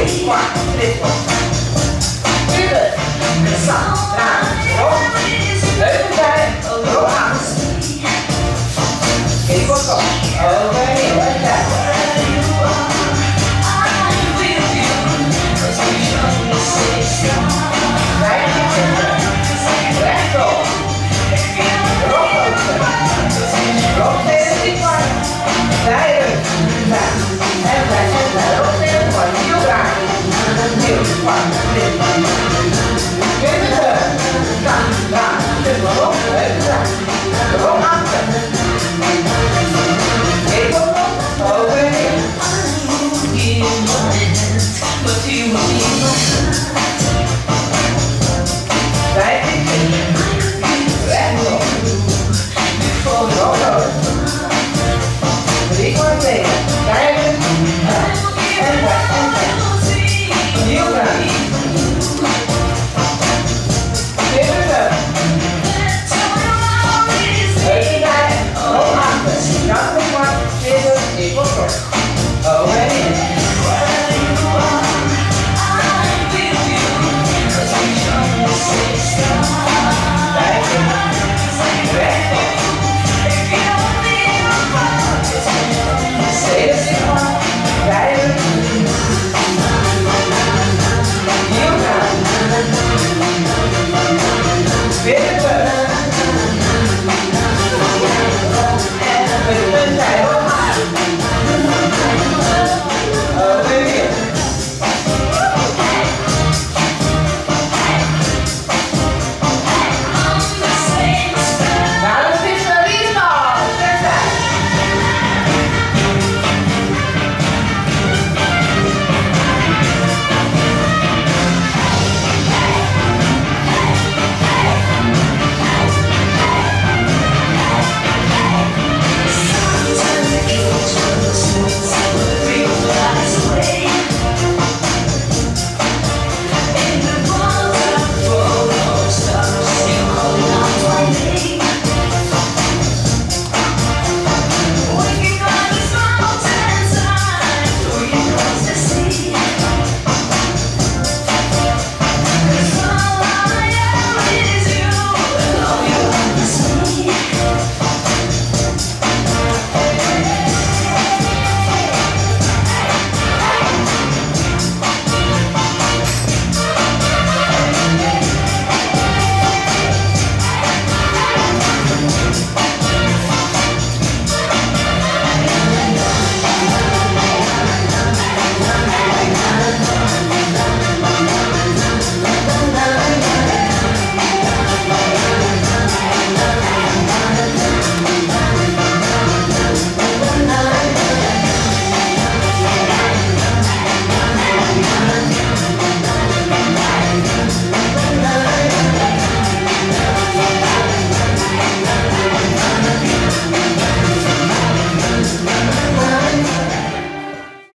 três, quatro, três, One, two, one, two,